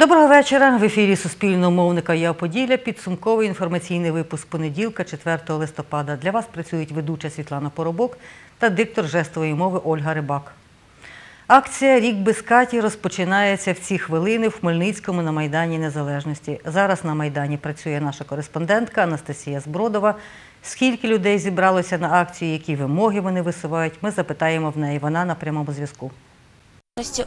Доброго вечора. В ефірі Суспільного мовника Я Поділля. Підсумковий інформаційний випуск понеділка, 4 листопада. Для вас працюють ведуча Світлана Поробок та диктор жестової мови Ольга Рибак. Акція Рік без Каті розпочинається в ці хвилини в Хмельницькому на Майдані Незалежності. Зараз на Майдані працює наша кореспондентка Анастасія Збродова. Скільки людей зібралося на акцію, які вимоги вони висувають, ми запитаємо в неї. Вона на прямому зв'язку.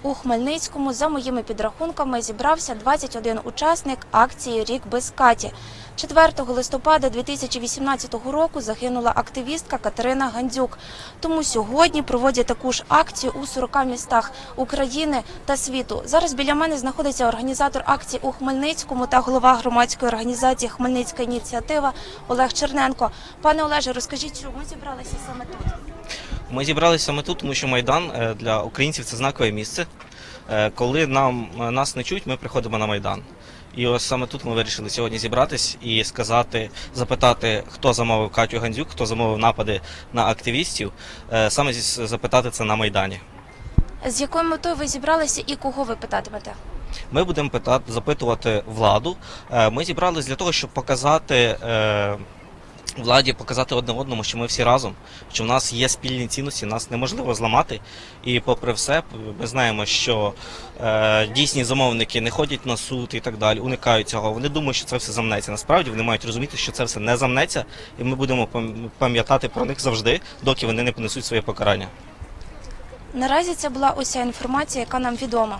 У Хмельницькому, за моїми підрахунками, зібрався 21 учасник акції Рік без Каті. 4 листопада 2018 року загинула активістка Катерина Гандзюк. Тому сьогодні проводять таку ж акцію у 40 містах України та світу. Зараз біля мене знаходиться організатор акції у Хмельницькому та голова громадської організації Хмельницька ініціатива Олег Черненко. Пане Олеже, розкажіть, чому зібралися саме тут? Ми зібралися саме тут, тому що Майдан е, для українців це знакове місце. Е, Коли нам е, нас не чують, ми приходимо на Майдан. І ось саме тут ми вирішили сьогодні зібратись і сказати, запитати, хто замовив Катю Гандзюк, хто замовив напади на активістів, саме запитати це на Майдані. З якою метою ви зібралися і кого ви питатимете? Ми будемо питати, запитувати владу. Ми зібрались для того, щоб показати владі, показати одне одному, що ми всі разом, що в нас є спільні цінності, нас неможливо зламати. І попри все, ми знаємо, що е, дійсні замовники не ходять на суд і так далі, уникають цього. Вони думають, що це все замнеться. Насправді вони мають розуміти, що це все не замнеться, і ми будемо пам'ятати про них завжди, доки вони не понесуть своє покарання. Наразі це була уся інформація, яка нам відома.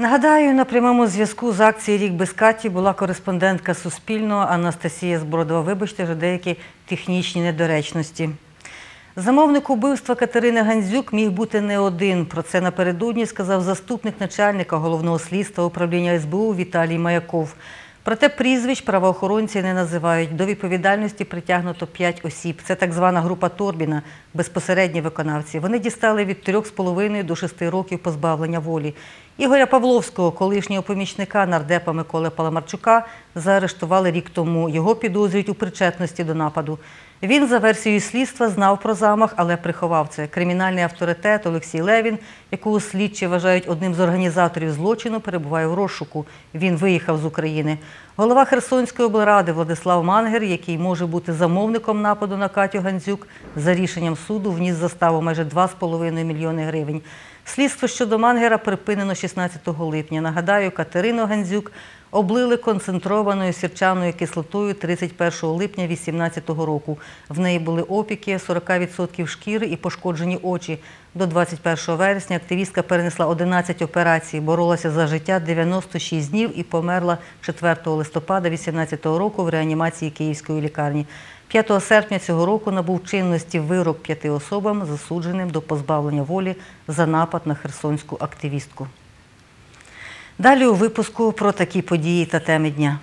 Нагадаю, на прямому зв'язку з акції Рік без Каті була кореспондентка Суспільного Анастасія Збродова. Вибачте, вже деякі технічні недоречності. Замовник убивства Катерини Гандзюк міг бути не один. Про це напередодні сказав заступник начальника головного слідства управління СБУ Віталій Маяков. Проте прізвищ правоохоронці не називають. До відповідальності притягнуто 5 осіб. Це так звана група Торбіна, безпосередні виконавці. Вони дістали від 3,5 до 6 років позбавлення волі. Ігоря Павловського, колишнього помічника нардепа Миколи Паламарчука, заарештували рік тому. Його підозрюють у причетності до нападу. Він, за версією слідства, знав про замах, але приховав це. Кримінальний авторитет Олексій Левін, якого слідчі вважають одним з організаторів злочину, перебуває в розшуку. Він виїхав з України. Голова Херсонської облради Владислав Мангер, який може бути замовником нападу на Катю Гандзюк, за рішенням суду вніс заставу майже 2,5 мільйони гривень. Слідство щодо Мангера припинено 16 липня. Нагадаю, Катерину Гандзюк облили концентрованою сірчаною кислотою 31 липня 2018 року. В неї були опіки 40% шкіри і пошкоджені очі. До 21 вересня активістка перенесла 11 операцій, боролася за життя 96 днів і померла 4 листопада 2018 року в реанімації Київської лікарні. 5 серпня цього року набув чинності вирок п'яти особам, засудженим до позбавлення волі за напад на херсонську активістку. Далі у випуску про такі події та теми дня.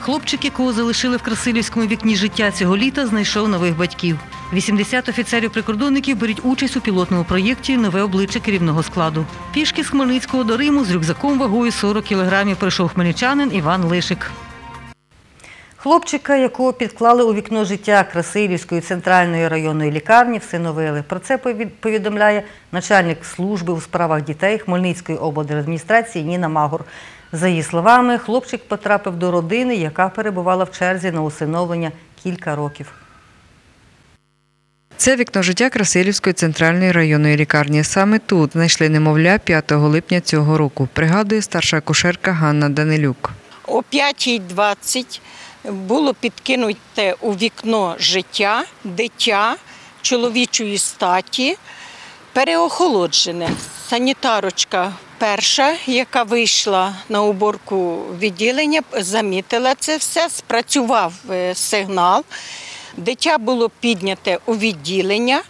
Хлопчик, якого залишили в Красилівському вікні життя цього літа, знайшов нових батьків. 80 офіцерів-прикордонників беруть участь у пілотному проєкті Нове обличчя керівного складу. Пішки з Хмельницького до Риму з рюкзаком вагою 40 кілограмів прийшов хмельничанин Іван Лишик. Хлопчика, якого підклали у вікно життя Красилівської центральної районної лікарні, всиновили. Про це повідомляє начальник служби у справах дітей Хмельницької облдержадміністрації Ніна Магур. За її словами, хлопчик потрапив до родини, яка перебувала в черзі на усиновлення кілька років. Це вікно життя Красилівської центральної районної лікарні. Саме тут знайшли немовля 5 липня цього року, пригадує старша акушерка Ганна Данилюк. О 5.20 було підкинуте у вікно життя, дитя чоловічої статі, переохолоджене. Санітарочка перша, яка вийшла на уборку відділення, замітила це все, спрацював е, сигнал. Дитя було підняте у відділення,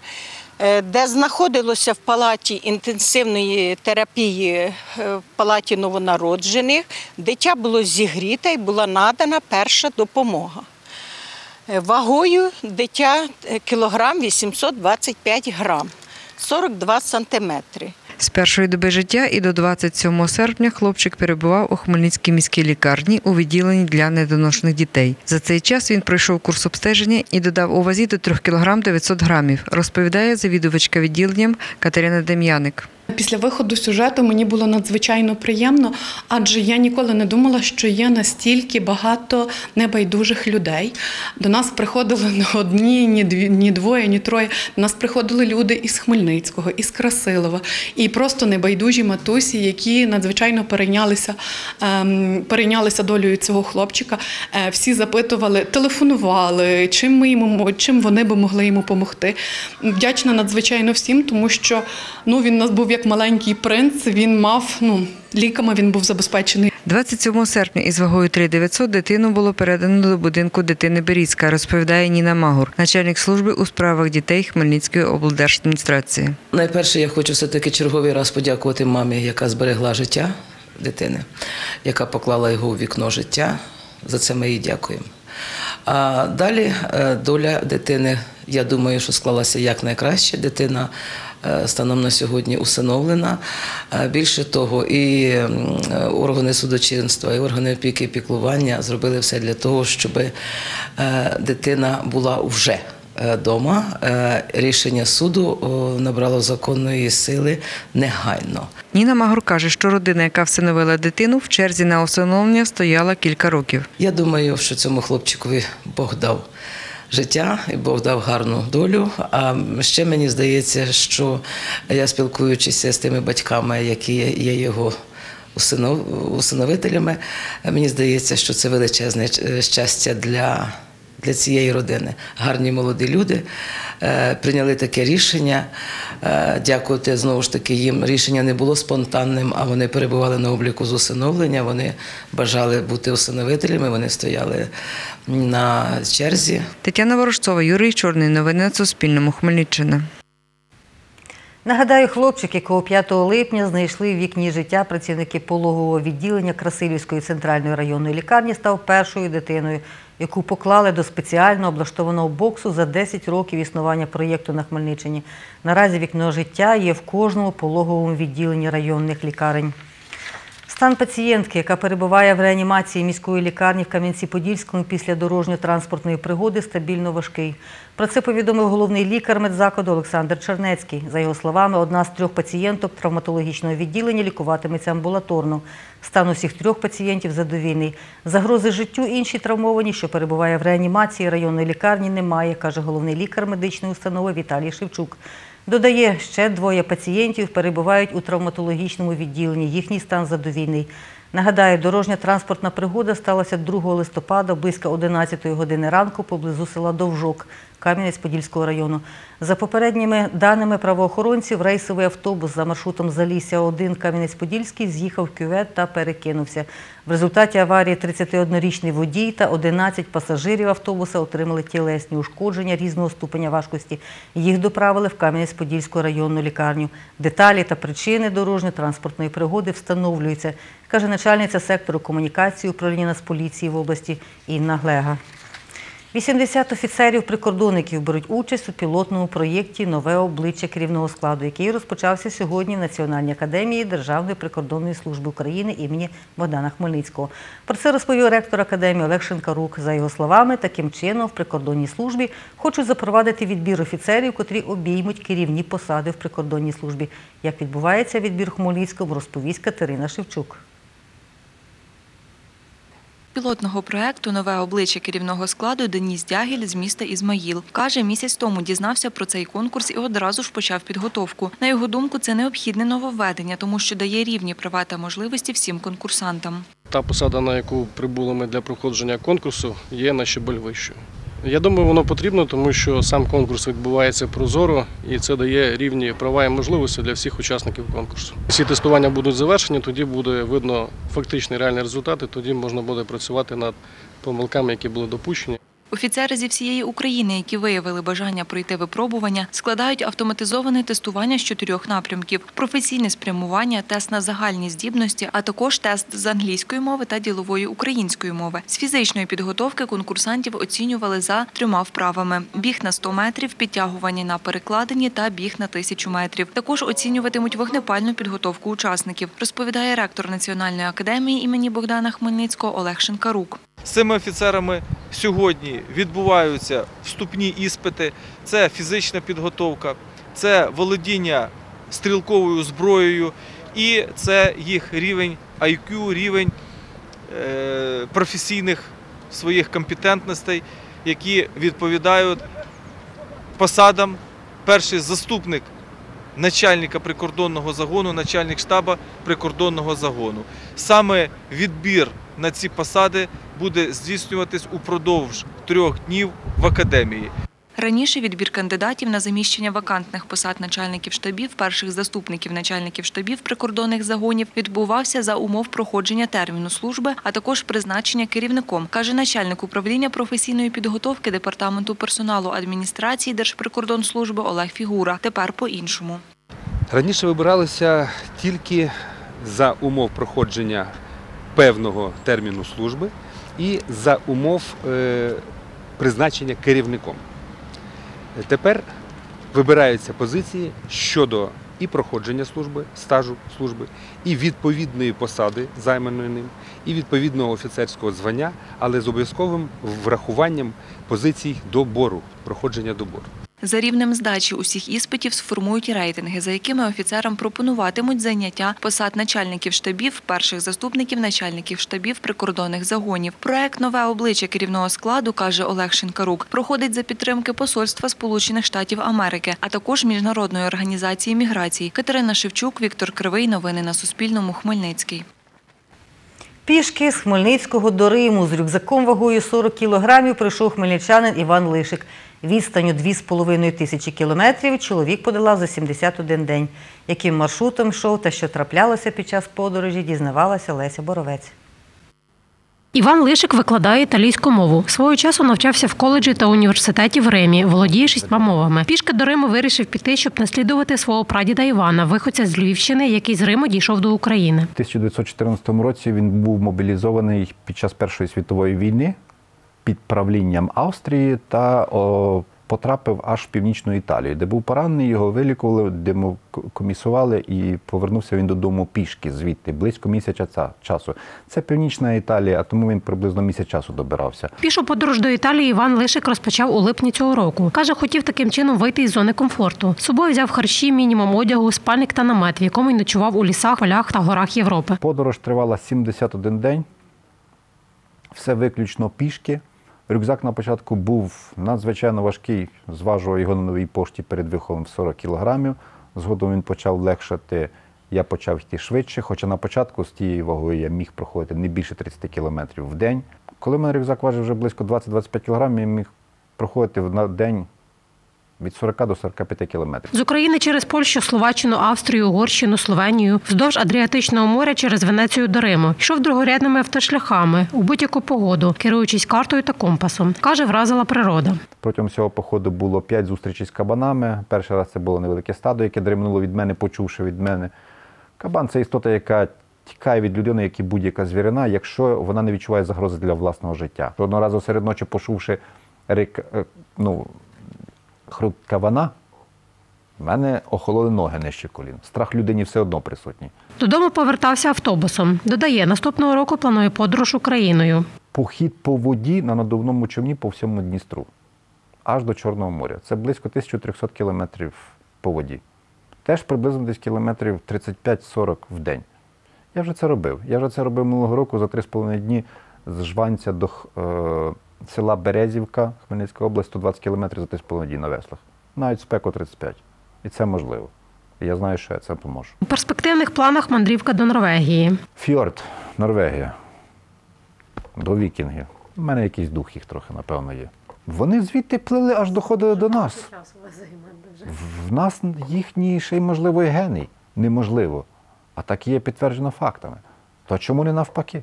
де знаходилося в палаті інтенсивної терапії е, в палаті новонароджених. Дитя було зігріте і була надана перша допомога. Е, Вагою дитя е, кілограм 825 грам, 42 сантиметри. З першої доби життя і до 27 серпня хлопчик перебував у Хмельницькій міській лікарні у відділенні для недоношених дітей. За цей час він пройшов курс обстеження і додав у вазі до 3 кг 900 грамів, розповідає завідувачка відділенням Катерина Дем'яник. Після виходу сюжету мені було надзвичайно приємно, адже я ніколи не думала, що є настільки багато небайдужих людей. До нас приходили не одні, ні дві, ні двоє, ні троє. До нас приходили люди із Хмельницького, із Красилова, і просто небайдужі матусі, які надзвичайно перейнялися, ем, перейнялися долею цього хлопчика. Е, всі запитували, телефонували, чим ми йому чим вони би могли йому допомогти. Вдячна надзвичайно всім, тому що ну він нас був як маленький принц. Він мав ну ліками, він був забезпечений. 27 серпня із вагою 3900 дитину було передано до будинку дитини Берізька, розповідає Ніна Магур, начальник служби у справах дітей Хмельницької облдержадміністрації. Найперше, я хочу все-таки черговий раз подякувати мамі, яка зберегла життя дитини, яка поклала його у вікно життя. За це ми їй дякуємо. А далі е, доля дитини, я думаю, що склалася якнайкраще. Дитина станом на сьогодні усиновлена. Е, Більше того, і е, органи судочинства, і органи опіки і піклування зробили все для того, щоб е, дитина була вже вдома. Рішення суду набрало законної сили негайно. Ніна Магур каже, що родина, яка всиновила дитину, в черзі на усиновлення стояла кілька років. Я думаю, що цьому хлопчикові Бог дав життя і Бог дав гарну долю. А ще мені здається, що я спілкуючися з тими батьками, які є його усиновителями, мені здається, що це величезне щастя для. Для цієї родини гарні молоді люди е, прийняли таке рішення. Е, дякувати знову ж таки їм. Рішення не було спонтанним, а вони перебували на обліку з усиновлення. Вони бажали бути усиновителями. Вони стояли на черзі. Тетяна Ворожцова, Юрій Чорний. Новини на Суспільному. Хмельниччина. Нагадаю, хлопчик, якого 5 липня знайшли в вікні життя працівники пологового відділення Красилівської центральної районної лікарні, став першою дитиною, яку поклали до спеціально облаштованого боксу за 10 років існування проєкту на Хмельниччині. Наразі вікно життя є в кожному пологовому відділенні районних лікарень. Стан пацієнтки, яка перебуває в реанімації міської лікарні в Кам'янці-Подільському після дорожньо-транспортної пригоди, стабільно важкий. Про це повідомив головний лікар медзакладу Олександр Чернецький. За його словами, одна з трьох пацієнток травматологічного відділення лікуватиметься амбулаторно. Стан усіх трьох пацієнтів задовільний. Загрози життю іншій травмованій, що перебуває в реанімації районної лікарні, немає, каже головний лікар медичної установи Віталій Шевчук. Додає, ще двоє пацієнтів перебувають у травматологічному відділенні. Їхній стан задовільний. Нагадаю, дорожня транспортна пригода сталася 2 листопада близько 11 години ранку поблизу села Довжок Кам'янець-Подільського району. За попередніми даними правоохоронців, рейсовий автобус за маршрутом Залісся-1 Кам'янець-Подільський з'їхав в кювет та перекинувся. В результаті аварії 31-річний водій та 11 пасажирів автобуса отримали тілесні ушкодження різного ступеня важкості. Їх доправили в Кам'янець-Подільську районну лікарню. Деталі та причини дорожньо-транспортної пригоди встановлюються, каже начальниця сектору комунікації управління Нацполіції в області Інна Глега. 80 офіцерів-прикордонників беруть участь у пілотному проєкті Нове обличчя керівного складу, який розпочався сьогодні в Національній академії Державної прикордонної служби України імені Богдана Хмельницького. Про це розповів ректор академії Олег Шинкарук. За його словами, таким чином в прикордонній службі хочуть запровадити відбір офіцерів, котрі обіймуть керівні посади в прикордонній службі. Як відбувається відбір в Хмельницькому, розповість Катерина Шевчук. Пілотного проекту Нове обличчя керівного складу Деніс Дягіль з міста Ізмаїл каже, місяць тому дізнався про цей конкурс і одразу ж почав підготовку. На його думку, це необхідне нововведення, тому що дає рівні права та можливості всім конкурсантам. Та посада, на яку прибули ми для проходження конкурсу, є на щебель вищою. Я думаю, воно потрібно, тому що сам конкурс відбувається прозоро і це дає рівні права і можливості для всіх учасників конкурсу. Всі тестування будуть завершені, тоді буде видно фактичний реальний результат, і тоді можна буде працювати над помилками, які були допущені. Офіцери зі всієї України, які виявили бажання пройти випробування, складають автоматизоване тестування з чотирьох напрямків: професійне спрямування, тест на загальні здібності, а також тест з англійської мови та ділової української мови. З фізичної підготовки конкурсантів оцінювали за трьома вправами: біг на 100 метрів, підтягування на перекладині та біг на 1000 метрів. Також оцінюватимуть вогнепальну підготовку учасників, розповідає ректор Національної академії імені Богдана Хмельницького Олег Шинкарук. З цими офіцерами сьогодні відбуваються вступні іспити, це фізична підготовка, це володіння стрілковою зброєю і це їх рівень IQ, рівень е, професійних своїх компетентностей, які відповідають посадам. Перший заступник начальника прикордонного загону, начальник штаба прикордонного загону. Саме відбір на ці посади буде здійснюватись упродовж трьох днів в академії. Раніше відбір кандидатів на заміщення вакантних посад начальників штабів, перших заступників начальників штабів прикордонних загонів відбувався за умов проходження терміну служби, а також призначення керівником, каже начальник управління професійної підготовки департаменту персоналу адміністрації Держприкордонслужби Олег Фігура. Тепер по-іншому. Раніше вибиралися тільки за умов проходження певного терміну служби і за умов е, призначення керівником. Тепер вибираються позиції щодо і проходження служби, стажу служби, і відповідної посади, займаної ним, і відповідного офіцерського звання, але з обов'язковим врахуванням позицій добору, проходження добору. За рівнем здачі усіх іспитів сформують рейтинги, за якими офіцерам пропонуватимуть зайняття посад начальників штабів, перших заступників начальників штабів прикордонних загонів. Проект Нове обличчя керівного складу каже Олег Шинкарук. Проходить за підтримки Посольства Сполучених Штатів Америки, а також міжнародної організації міграції. Катерина Шевчук, Віктор Кривий. Новини на Суспільному. Хмельницький. Пішки з Хмельницького до Риму з рюкзаком вагою 40 кілограмів прийшов хмельничанин Іван Лишик. Відстанню 2,5 тисячі кілометрів чоловік подолав за 71 день. Яким маршрутом йшов та що траплялося під час подорожі, дізнавалася Леся Боровець. Іван Лишик викладає італійську мову. Свого часу навчався в коледжі та університеті в Римі, володіє шістьма мовами. Пішки до Риму вирішив піти, щоб наслідувати свого прадіда Івана, виходця з Львівщини, який з Риму дійшов до України. У 1914 році він був мобілізований під час Першої світової війни під правлінням Австрії та о, потрапив аж в північну Італію, де був поранений, його вилікували, демокомісували і повернувся він додому пішки звідти, близько місяця ця- часу. Це північна Італія, а тому він приблизно місяць часу добирався. Пішу подорож до Італії Іван Лишик розпочав у липні цього року. Каже, хотів таким чином вийти із зони комфорту. З собою взяв харчі, мінімум одягу, спальник та намет, в якому й ночував у лісах, полях та горах Європи. Подорож тривала 71 день, все виключно пішки. Рюкзак на початку був надзвичайно важкий, зважував його на новій пошті перед виходом в 40 кілограмів. Згодом він почав легшати, я почав йти швидше, хоча на початку з тією вагою я міг проходити не більше 30 кілометрів в день. Коли мене рюкзак важив вже близько 20-25 кілограмів, я міг проходити на день від 40 до 45 кілометрів. З України через Польщу, Словаччину, Австрію, Угорщину, Словенію, вздовж Адріатичного моря через Венецію до Риму. Йшов другорядними автошляхами у будь-яку погоду, керуючись картою та компасом. Каже, вразила природа. Протягом цього походу було п'ять зустрічей з кабанами. Перший раз це було невелике стадо, яке дремнуло від мене, почувши від мене. Кабан це істота, яка тікає від людини, як і будь-яка звірина, якщо вона не відчуває загрози для власного життя. Одного разу серед ночі, почувши рик, е, ну, хруп кабана, в мене охололи ноги нижче колін. Страх людині все одно присутній. Додому повертався автобусом. Додає, наступного року планує подорож Україною. Похід по воді на надувному човні по всьому Дністру, аж до Чорного моря. Це близько 1300 кілометрів по воді. Теж приблизно десь кілометрів 35-40 в день. Я вже це робив. Я вже це робив минулого року за 3,5 дні з Жванця до е, села Березівка, Хмельницька область, 120 кілометрів за 3,5 дні на веслах. Навіть спеку 35. І це можливо. І я знаю, що я це поможу. У перспективних планах мандрівка до Норвегії. Фьорд, Норвегія. До вікінгів. У мене якийсь дух їх трохи, напевно, є. Вони звідти плили аж доходили до нас. В нас їхній ще й можливо і гений. Неможливо. А так є підтверджено фактами. То чому не навпаки?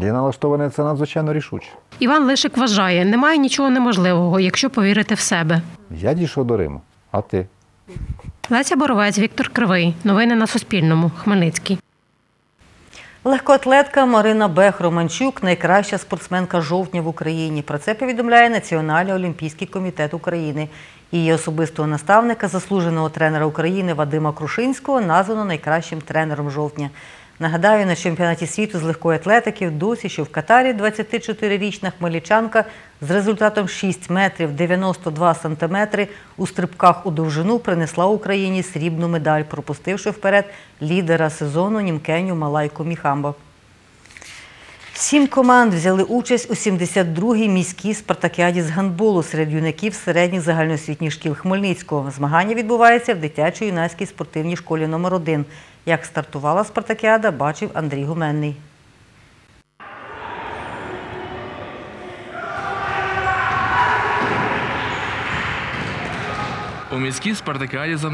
Я налаштований це надзвичайно рішуче. Іван Лишик вважає, немає нічого неможливого, якщо повірити в себе. Я дійшов до Риму, а ти? Леся Боровець, Віктор Кривий. Новини на Суспільному. Хмельницький. Легкоатлетка Марина Бех-Романчук найкраща спортсменка жовтня в Україні. Про це повідомляє Національний олімпійський комітет України. Її особистого наставника, заслуженого тренера України Вадима Крушинського, названо найкращим тренером жовтня. Нагадаю, на чемпіонаті світу з легкої атлетики досі, що в Катарі 24-річна хмельничанка з результатом 6 метрів 92 сантиметри у стрибках у довжину принесла Україні срібну медаль, пропустивши вперед лідера сезону німкеню Малайку Міхамбо. Сім команд взяли участь у 72-й міській спартакіаді з гандболу серед юнаків середніх загальноосвітніх шкіл Хмельницького. Змагання відбуваються в дитячо-юнацькій спортивній школі номер 1 Як стартувала спартакіада, бачив Андрій Гуменний. У міській спартакіаді з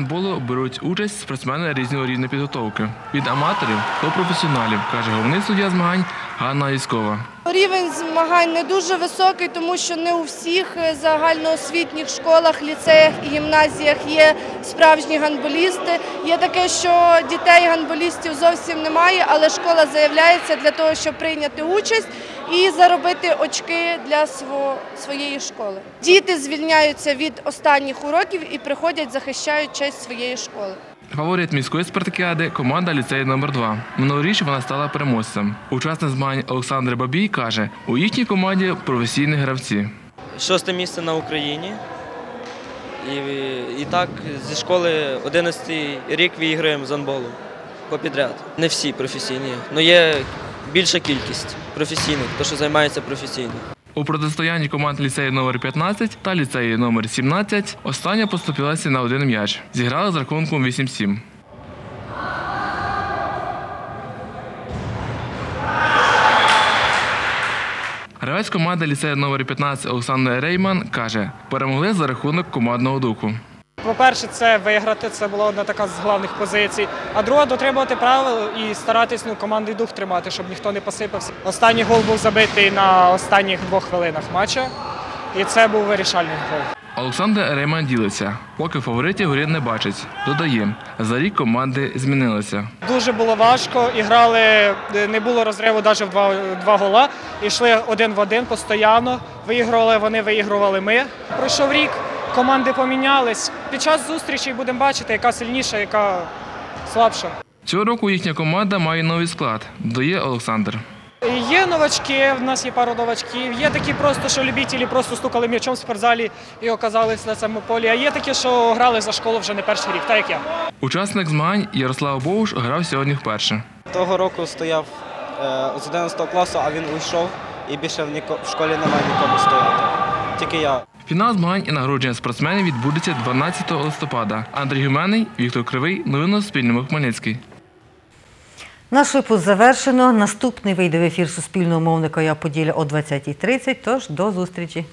беруть участь спортсмени різного рівня підготовки від аматорів до професіоналів, каже головний суддя змагань Ганна Іськова. Рівень змагань не дуже високий, тому що не у всіх е, загальноосвітніх школах, ліцеях і гімназіях є справжні гандболісти. Є таке, що дітей гандболістів зовсім немає, але школа заявляється для того, щоб прийняти участь і заробити очки для своєї школи. Діти звільняються від останніх уроків і приходять, захищають честь своєї школи. Фаворит міської спартакіади команда ліцею номер 2 Минулоріч вона стала переможцем. Учасник змагань Олександр Бабій каже, у їхній команді професійні гравці. Шосте місце на Україні. І, і так зі школи 11 рік виіграємо з гандболу попідряд. Не всі професійні, але є більша кількість професійних, хто що займається професійно. У протистоянні команд ліцею номер 15 та ліцею номер 17 остання поступилася на один м'яч. Зіграли з рахунком 8-7. Гравець команди ліцею номер 15 Олександр Рейман каже, перемогли за рахунок командного духу. По-перше, це виграти, це була одна така з головних позицій. А друга дотримувати правил і старатись ну, командний дух тримати, щоб ніхто не посипався. Останній гол був забитий на останніх двох хвилинах матчу, і це був вирішальний гол. Олександр Рейман ділиться, поки фаворитів горі не бачить. Додає, за рік команди змінилися. Дуже було важко, і грали, е, не було розриву навіть в два, два гола. І йшли один в один постійно. Виігрували вони, виігрували ми. Пройшов рік, команди помінялись. Під час зустрічі будемо бачити, яка сильніша, яка слабша. Цього року їхня команда має новий склад, додає Олександр. Є новачки, в нас є пару новачків. Є такі просто, що любителі просто стукали м'ячом в спортзалі і оказались на цьому полі. А є такі, що грали за школу вже не перший рік, так як я. Учасник змагань Ярослав Боуш грав сьогодні вперше. Того року стояв е, з 11 класу, а він уйшов і більше в школі немає нікому стояти. Тільки я. Фінал змагань і нагородження спортсменів відбудеться 12 листопада. Андрій Гюменний, Віктор Кривий. Новини на Суспільному. Хмельницький. Наш випуск завершено. Наступний вийде в ефір Суспільного мовника Я Поділя о 20.30, тож до зустрічі.